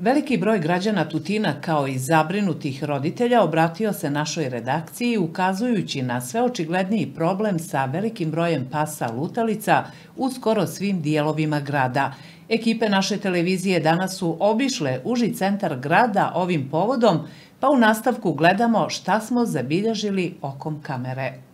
Veliki broj građana Tutina kao i zabrinutih roditelja obratio se našoj redakciji ukazujući na sve očigledniji problem sa velikim brojem pasa lutalica u skoro svim dijelovima grada. Ekipe naše televizije danas su obišle uži centar grada ovim povodom, pa u nastavku gledamo šta smo zabilježili okom kamere.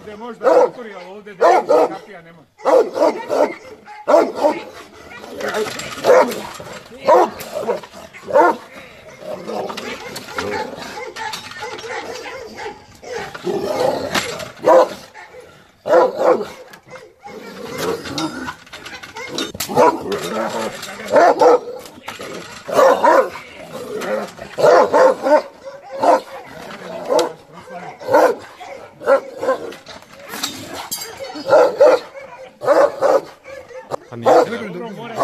Ovdje možda otvori, ali ovdje da kapija nema. Pa Dobro, more.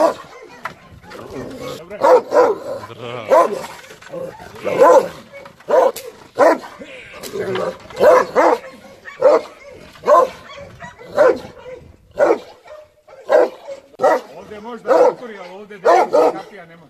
Ovdje možda kukuri, ali ovdje da kapija nema.